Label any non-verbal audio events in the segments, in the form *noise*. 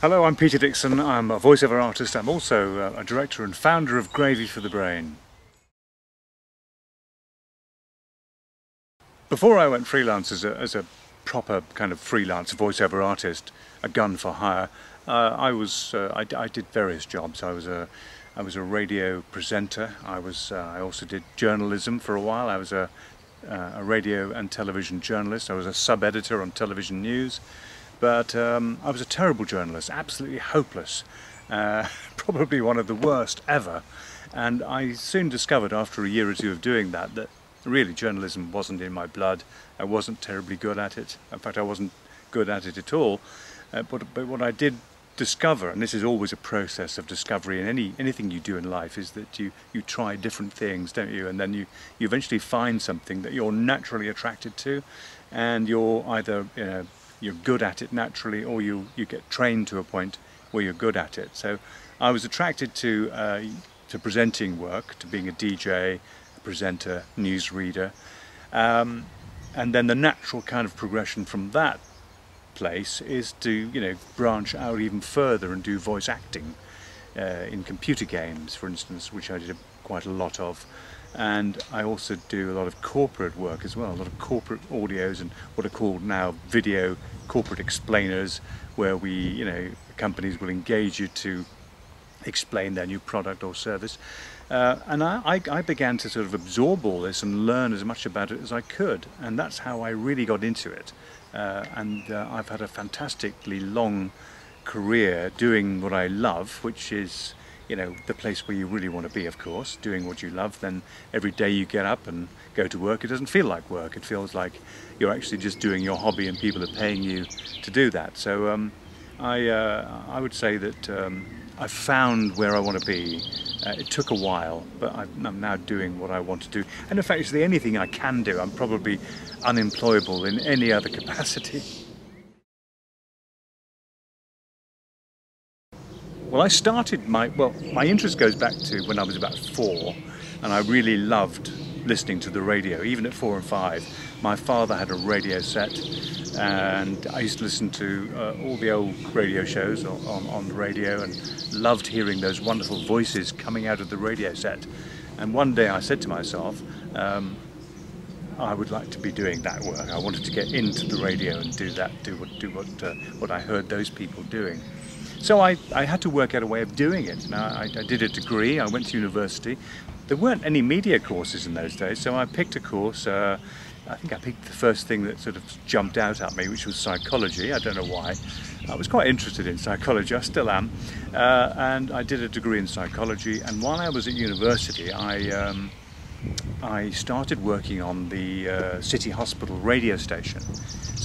Hello, I'm Peter Dickson. I'm a voiceover artist. I'm also uh, a director and founder of Gravy for the Brain. Before I went freelance as a, as a proper kind of freelance voiceover artist, a gun for hire, uh, I was uh, I, I, did various jobs. I was a I was a radio presenter. I was uh, I also did journalism for a while. I was a uh, a radio and television journalist. I was a sub editor on television news. But um, I was a terrible journalist, absolutely hopeless, uh, *laughs* probably one of the worst ever. And I soon discovered after a year or two of doing that that really journalism wasn't in my blood. I wasn't terribly good at it. In fact, I wasn't good at it at all. Uh, but, but what I did discover, and this is always a process of discovery in any anything you do in life, is that you you try different things, don't you? And then you you eventually find something that you're naturally attracted to, and you're either you know you're good at it naturally or you, you get trained to a point where you're good at it. So I was attracted to, uh, to presenting work, to being a DJ, a presenter, newsreader. Um, and then the natural kind of progression from that place is to, you know, branch out even further and do voice acting uh, in computer games, for instance, which I did quite a lot of and I also do a lot of corporate work as well, a lot of corporate audios and what are called now video corporate explainers, where we, you know, companies will engage you to explain their new product or service. Uh, and I, I, began to sort of absorb all this and learn as much about it as I could, and that's how I really got into it. Uh, and uh, I've had a fantastically long career doing what I love, which is you know, the place where you really want to be, of course, doing what you love, then every day you get up and go to work, it doesn't feel like work. It feels like you're actually just doing your hobby and people are paying you to do that. So um, I, uh, I would say that um, I've found where I want to be. Uh, it took a while, but I'm now doing what I want to do. And in fact, it's the only thing I can do. I'm probably unemployable in any other capacity. *laughs* Well, I started my, well, my interest goes back to when I was about four, and I really loved listening to the radio, even at four and five. My father had a radio set, and I used to listen to uh, all the old radio shows on, on, the radio and loved hearing those wonderful voices coming out of the radio set. And one day I said to myself, um, I would like to be doing that work. I wanted to get into the radio and do that, do what, do what, uh, what I heard those people doing. So I, I had to work out a way of doing it. Now, I, I did a degree, I went to university. There weren't any media courses in those days, so I picked a course. Uh, I think I picked the first thing that sort of jumped out at me, which was psychology. I don't know why. I was quite interested in psychology, I still am. Uh, and I did a degree in psychology. And while I was at university, I, um, I started working on the uh, City Hospital radio station.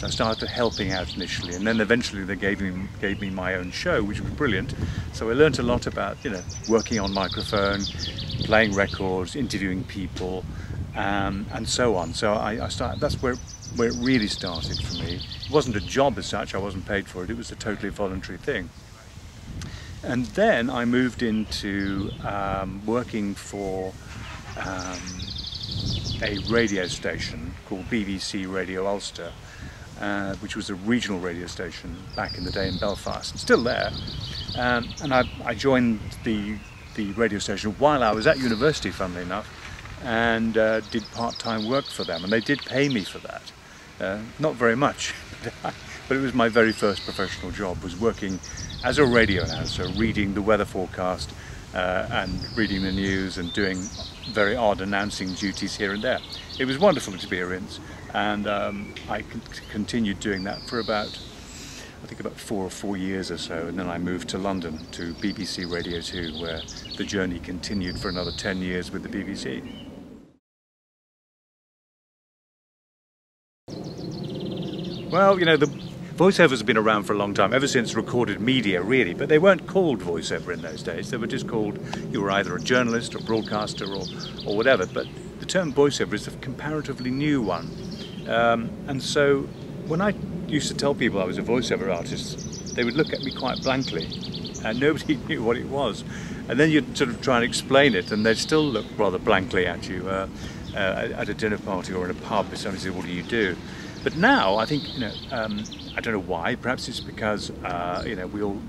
I started helping out initially, and then eventually they gave me gave me my own show, which was brilliant. So I learned a lot about you know working on microphone, playing records, interviewing people, um, and so on. So I, I started. That's where where it really started for me. It wasn't a job as such. I wasn't paid for it. It was a totally voluntary thing. And then I moved into um, working for um, a radio station called BBC Radio Ulster, uh, which was a regional radio station back in the day in Belfast, still there. Um, and I, I, joined the, the radio station while I was at university, funnily enough, and uh, did part-time work for them. And they did pay me for that. Uh, not very much, *laughs* but it was my very first professional job, was working as a radio announcer, reading the weather forecast uh, and reading the news and doing very odd announcing duties here and there. It was wonderful experience and um, I continued doing that for about I think about four or four years or so and then I moved to London to BBC Radio 2 where the journey continued for another 10 years with the BBC. Well, you know, the Voiceovers have been around for a long time, ever since recorded media, really, but they weren't called voiceover in those days. They were just called, you were either a journalist or broadcaster or, or whatever, but the term voiceover is a comparatively new one. Um, and so when I used to tell people I was a voiceover artist, they would look at me quite blankly, and *laughs* nobody knew what it was. And then you'd sort of try and explain it, and they'd still look rather blankly at you uh, uh, at a dinner party or in a pub. if Somebody said, What do you do? But now I think you know um, I don't know why. Perhaps it's because uh, you know we all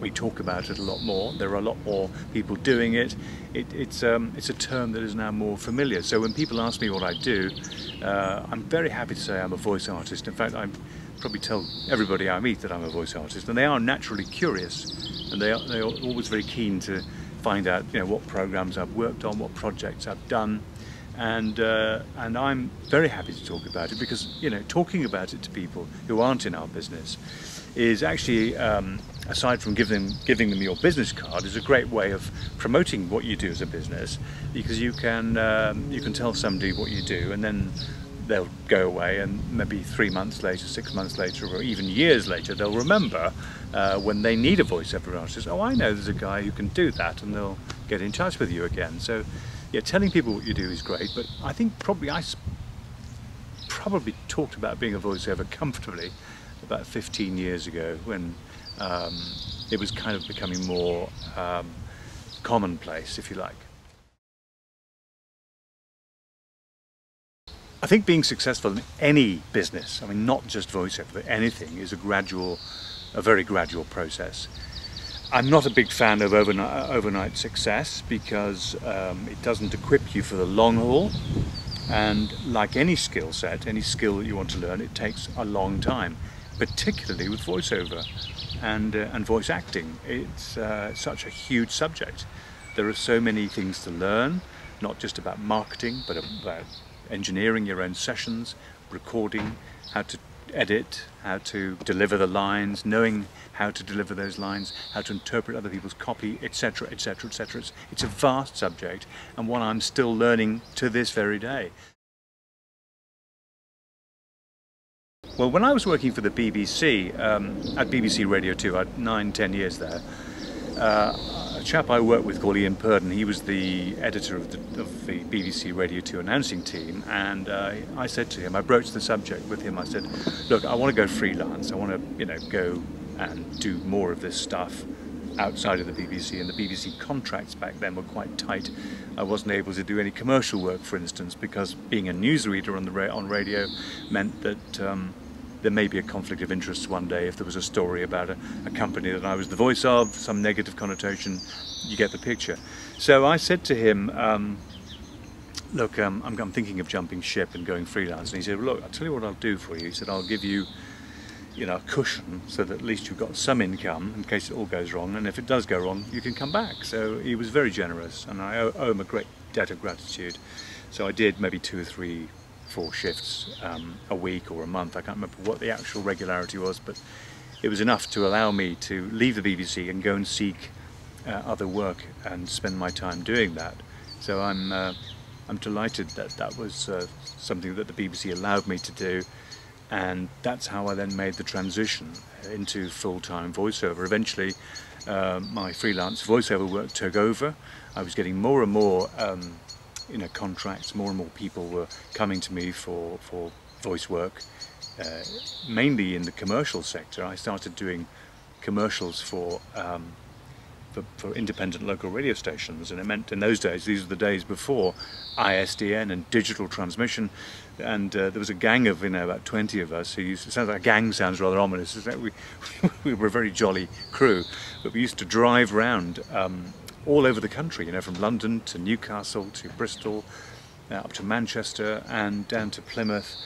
we talk about it a lot more. There are a lot more people doing it. it it's um, it's a term that is now more familiar. So when people ask me what I do, uh, I'm very happy to say I'm a voice artist. In fact, I probably tell everybody I meet that I'm a voice artist, and they are naturally curious, and they are they are always very keen to find out you know what programs I've worked on, what projects I've done. And, uh, and I'm very happy to talk about it because you know talking about it to people who aren't in our business is actually um, aside from giving them, giving them your business card, is a great way of promoting what you do as a business because you can um, you can tell somebody what you do and then they'll go away and maybe three months later, six months later, or even years later, they'll remember uh, when they need a voiceover artist. Oh, I know there's a guy who can do that, and they'll get in touch with you again. So, yeah, telling people what you do is great, but I think probably I probably talked about being a voiceover comfortably about 15 years ago when um, it was kind of becoming more um, commonplace, if you like. I think being successful in any business, I mean not just voiceover, but anything, is a gradual, a very gradual process. I'm not a big fan of overnight, overnight success because um, it doesn't equip you for the long haul. And like any skill set, any skill that you want to learn, it takes a long time, particularly with voiceover and, uh, and voice acting. It's uh, such a huge subject. There are so many things to learn, not just about marketing, but about engineering your own sessions, recording, how to edit, how to deliver the lines, knowing how to deliver those lines, how to interpret other people's copy, etc., etc., etc. It's a vast subject and one I'm still learning to this very day. Well, when I was working for the BBC, um, at BBC Radio 2, I had nine, ten years there, uh, a chap I worked with called Ian Purden, he was the editor of the, of the BBC Radio 2 announcing team, and uh, I said to him, I broached the subject with him, I said, look, I want to go freelance, I want to, you know, go and do more of this stuff outside of the BBC, and the BBC contracts back then were quite tight. I wasn't able to do any commercial work, for instance, because being a newsreader on the on radio meant that um, there may be a conflict of interest one day if there was a story about a, a, company that I was the voice of, some negative connotation, you get the picture. So I said to him, um, look, um, I'm, I'm, thinking of jumping ship and going freelance. And he said, well, look, I'll tell you what I'll do for you. He said, I'll give you, you know, a cushion so that at least you've got some income in case it all goes wrong. And if it does go wrong, you can come back. So he was very generous and I owe, owe him a great debt of gratitude. So I did maybe two or three four shifts um, a week or a month. I can't remember what the actual regularity was, but it was enough to allow me to leave the BBC and go and seek uh, other work and spend my time doing that. So I'm uh, I'm delighted that that was uh, something that the BBC allowed me to do, and that's how I then made the transition into full-time voiceover. Eventually, uh, my freelance voiceover work took over. I was getting more and more um, you know, contracts, more and more people were coming to me for, for voice work, uh, mainly in the commercial sector. I started doing commercials for, um, for, for, independent local radio stations, and it meant in those days, these were the days before ISDN and digital transmission, and uh, there was a gang of, you know, about 20 of us who used to, sounds like a gang sounds rather ominous, *laughs* we, we were a very jolly crew, but we used to drive around um, all over the country, you know, from London to Newcastle to Bristol, uh, up to Manchester and down to Plymouth.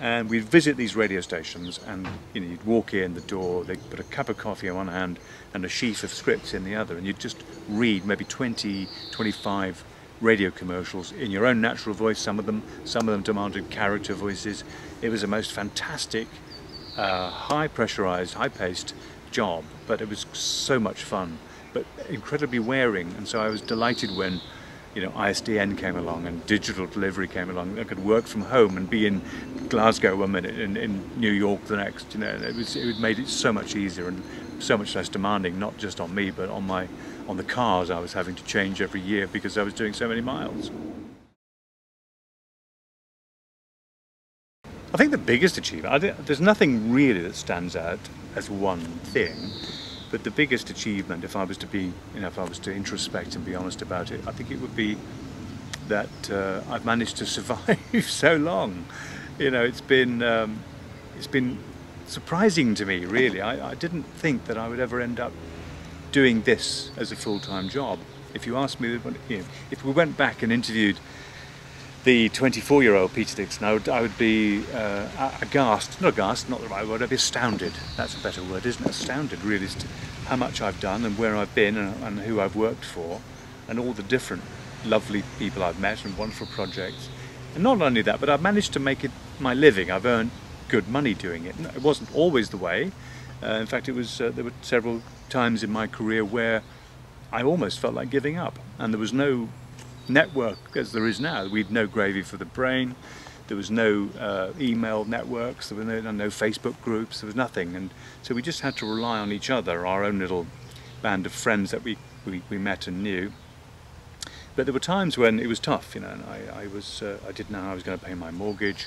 And we'd visit these radio stations and you know, you'd walk in the door, they'd put a cup of coffee in one hand and a sheaf of scripts in the other and you'd just read maybe 20, 25 radio commercials in your own natural voice, some of them, some of them demanded character voices. It was a most fantastic, uh, high pressurized, high paced job, but it was so much fun but incredibly wearing. And so I was delighted when you know, ISDN came along and digital delivery came along. I could work from home and be in Glasgow one minute and in New York the next. You know, it was it made it so much easier and so much less demanding, not just on me, but on my on the cars I was having to change every year because I was doing so many miles. I think the biggest achievement, there's nothing really that stands out as one thing. But the biggest achievement, if I was to be, you know, if I was to introspect and be honest about it, I think it would be that uh, I've managed to *laughs* survive so long. you know, it's been um, it's been surprising to me, really. I, I didn't think that I would ever end up doing this as a full-time job. If you asked me, if we went back and interviewed the 24-year-old Peter Dickson, I would, I would be uh, aghast, not aghast, not the right word, I'd be astounded. That's a better word, isn't it? Astounded, really, how much I've done and where I've been and, and who I've worked for and all the different lovely people I've met and wonderful projects. And not only that, but I've managed to make it my living. I've earned good money doing it. It wasn't always the way. Uh, in fact, it was. Uh, there were several times in my career where I almost felt like giving up, and there was no network as there is now. We'd no gravy for the brain. There was no uh, email networks. There were no, no Facebook groups. There was nothing, and so we just had to rely on each other, our own little band of friends that we, we, we met and knew. But there were times when it was tough, you know, and I, I was uh, I didn't know how I was going to pay my mortgage.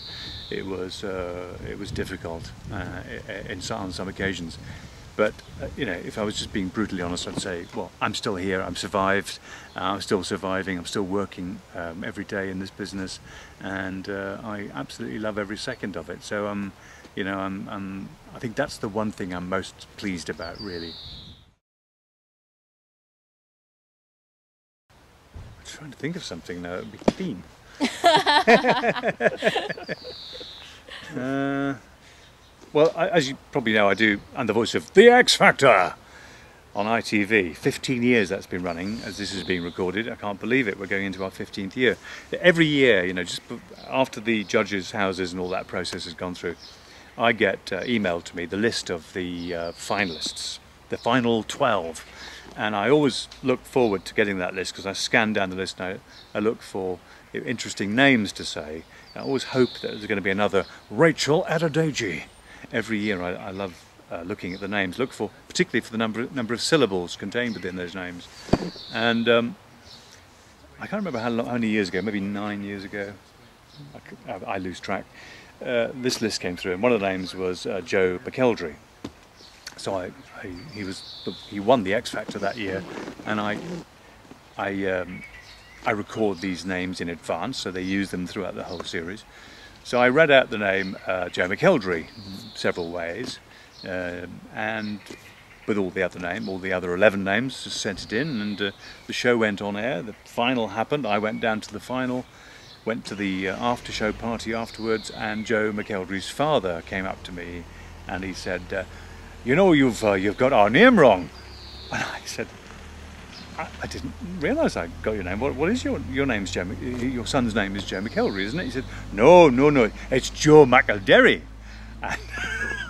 It was uh, it was difficult uh, in on some occasions. But uh, you know, if I was just being brutally honest, I'd say, well, I'm still here. I'm survived. Uh, I'm still surviving. I'm still working um, every day in this business, and uh, I absolutely love every second of it. So um, you know, I'm, I'm I think that's the one thing I'm most pleased about, really. I'm trying to think of something now that would be clean. *laughs* *laughs* well, I, as you probably know, I do, I'm the voice of The X Factor on ITV. 15 years that's been running as this is being recorded. I can't believe it. We're going into our 15th year. Every year, you know, just after the judges' houses and all that process has gone through, I get uh, emailed to me the list of the uh, finalists, the final 12 and I always look forward to getting that list because I scan down the list and I, I, look for interesting names to say. I always hope that there's going to be another Rachel Adedeji. Every year I, I love uh, looking at the names, look for particularly for the number number of syllables contained within those names. And um, I can't remember how, long, how many years ago, maybe nine years ago. I, I lose track. Uh, this list came through, and one of the names was uh, Joe McElderry. So I, he was he won the X Factor that year, and I I um, I record these names in advance, so they use them throughout the whole series. So I read out the name uh, Joe McElderry several ways, uh, and with all the other name, all the other 11 names, just sent it in, and uh, the show went on air. The final happened. I went down to the final, went to the uh, after show party afterwards, and Joe McElderry's father came up to me, and he said uh, you know, you've uh, you've got our name wrong. *laughs* And I said, I, I didn't realise I got your name. What, what is your your name's Joe? Your son's name is Joe McElderry, isn't it? He said, No, no, no, it's Joe McElderry. And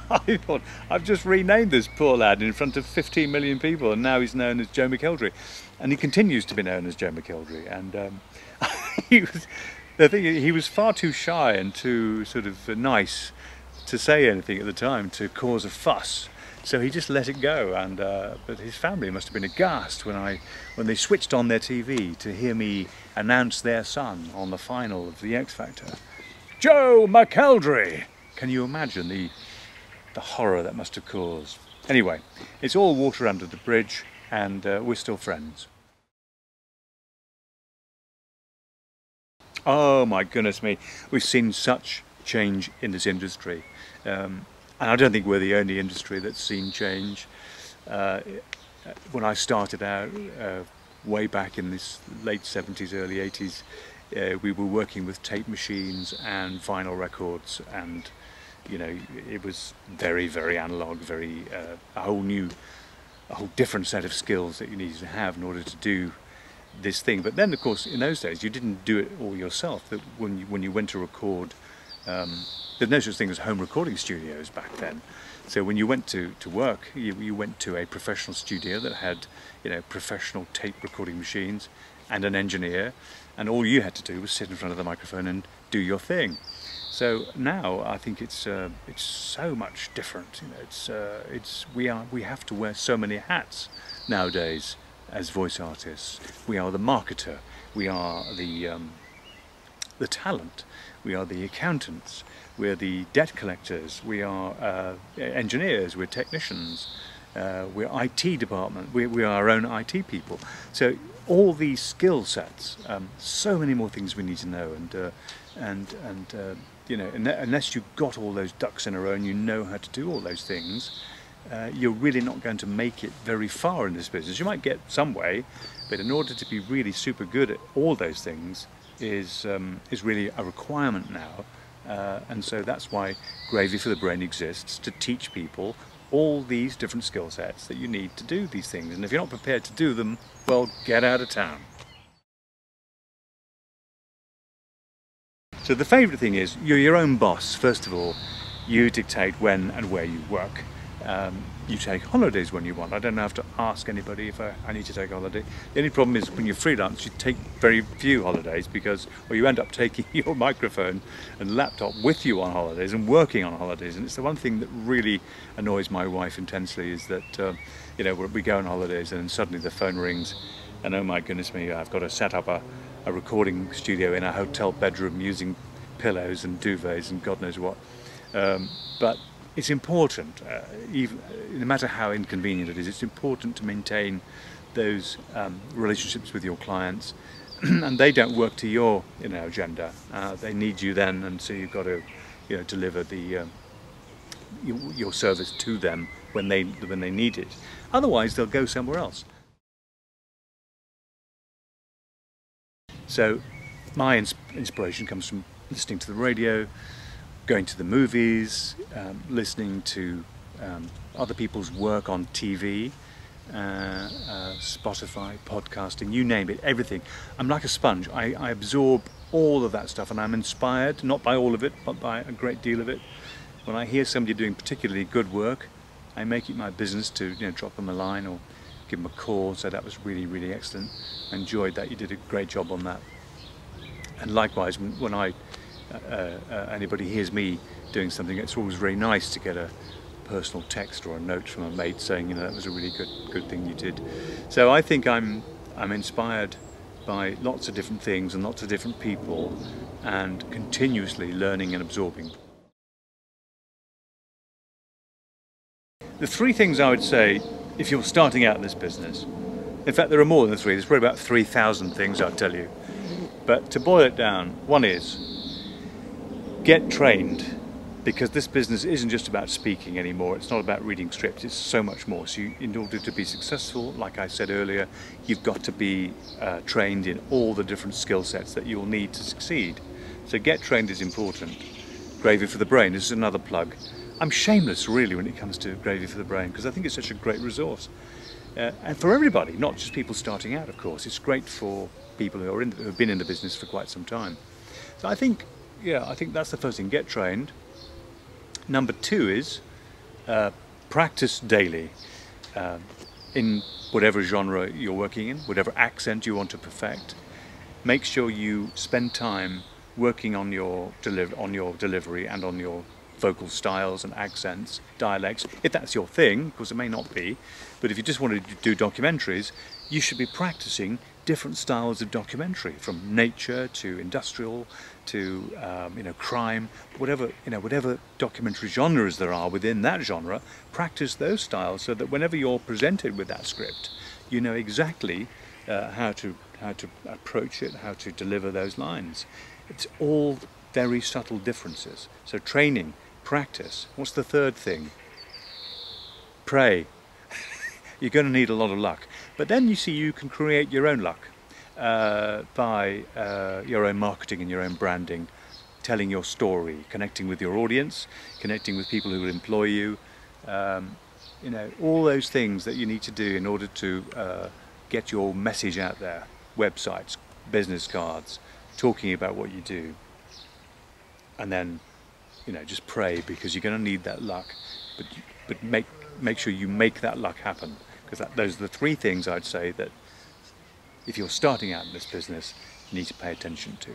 *laughs* I thought, I've just renamed this poor lad in front of 15 million people, and now he's known as Joe McElderry, and he continues to be known as Joe McElderry. And um, *laughs* he was the thing. He was far too shy and too sort of nice to say anything at the time to cause a fuss. So he just let it go, and uh, but his family must have been aghast when I when they switched on their TV to hear me announce their son on the final of the X Factor, Joe McElderry. Can you imagine the the horror that must have caused? Anyway, it's all water under the bridge, and uh, we're still friends. Oh my goodness me, we've seen such change in this industry. Um, and I don't think we're the only industry that's seen change. Uh, when I started out uh, way back in this late 70s, early 80s, uh, we were working with tape machines and vinyl records, and you know it was very, very analog, very uh, a whole new, a whole different set of skills that you needed to have in order to do this thing. But then, of course, in those days, you didn't do it all yourself. That when you, when you went to record. Um, there's no such thing as home recording studios back then. So when you went to, to work, you, you went to a professional studio that had, you know, professional tape recording machines and an engineer, and all you had to do was sit in front of the microphone and do your thing. So now I think it's uh, it's so much different. You know, it's uh, it's we are we have to wear so many hats nowadays as voice artists. We are the marketer. We are the um, the talent. We are the accountants. We're the debt collectors, we are uh, engineers, we're technicians, uh, we're IT department, we, we, are our own IT people. So all these skill sets, um, so many more things we need to know, and uh, and and uh, you know, unless you've got all those ducks in a row and you know how to do all those things, uh, you're really not going to make it very far in this business. You might get some way, but in order to be really super good at all those things is um, is really a requirement now. Uh, and so that's why Gravy for the Brain exists to teach people all these different skill sets that you need to do these things. And if you're not prepared to do them, well, get out of town. So the favourite thing is you're your own boss, first of all. You dictate when and where you work. Um, you take holidays when you want. I don't have to ask anybody if I, I, need to take a holiday. The only problem is when you're freelance, you take very few holidays because, or you end up *laughs* taking your microphone and laptop with you on holidays and working on holidays. And it's the one thing that really annoys my wife intensely is that, uh, you know, we go on holidays and suddenly the phone rings and oh my goodness me, I've got to set up a, a recording studio in a hotel bedroom using pillows and duvets and God knows what. Um, but it's important, uh, even, no matter how inconvenient it is, it's important to maintain those um, relationships with your clients *clears throat* and they don't work to your you know, agenda. Uh, they need you then and so you've got to you know, deliver the, um, your, your service to them when they, when they need it. Otherwise they'll go somewhere else. So my ins inspiration comes from listening to the radio, going to the movies, um, listening to um, other people's work on TV, uh, uh, Spotify, podcasting, you name it, everything. I'm like a sponge. I, I, absorb all of that stuff and I'm inspired, not by all of it, but by a great deal of it. When I hear somebody doing particularly good work, I make it my business to you know, drop them a line or give them a call and say that was really, really excellent. I enjoyed that, you did a great job on that. And likewise, when I Uh, uh, anybody hears me doing something, it's always very nice to get a personal text or a note from a mate saying, you know, that was a really good good thing you did. So I think I'm I'm inspired by lots of different things and lots of different people, and continuously learning and absorbing. The three things I would say if you're starting out in this business, in fact there are more than three, there's probably about 3,000 things I'll tell you. But to boil it down, one is get trained because this business isn't just about speaking anymore. It's not about reading scripts. It's so much more. So, you, in order to be successful, like I said earlier, you've got to be uh, trained in all the different skill sets that you'll need to succeed. So, get trained is important. Gravy for the Brain is another plug. I'm shameless, really, when it comes to Gravy for the Brain because I think it's such a great resource. Uh, and for everybody, not just people starting out, of course. It's great for people who, are in, who have been in the business for quite some time. So, I think yeah, I think that's the first thing. Get trained. Number two is uh, practice daily uh, in whatever genre you're working in, whatever accent you want to perfect. Make sure you spend time working on your deliver on your delivery and on your vocal styles and accents, dialects, if that's your thing, because it may not be. But if you just want to do documentaries, you should be practicing different styles of documentary, from nature to industrial to um, you know crime, whatever you know whatever documentary genres there are within that genre. Practice those styles so that whenever you're presented with that script, you know exactly uh, how to how to approach it, how to deliver those lines. It's all very subtle differences. So training, practice. What's the third thing? Pray. You're going to need a lot of luck. But then you see you can create your own luck uh, by uh, your own marketing and your own branding, telling your story, connecting with your audience, connecting with people who will employ you. Um, you know, all those things that you need to do in order to uh, get your message out there. Websites, business cards, talking about what you do. And then, you know, just pray because you're going to need that luck. But, but make, make sure you make that luck happen because those are the three things I'd say that if you're starting out in this business, you need to pay attention to.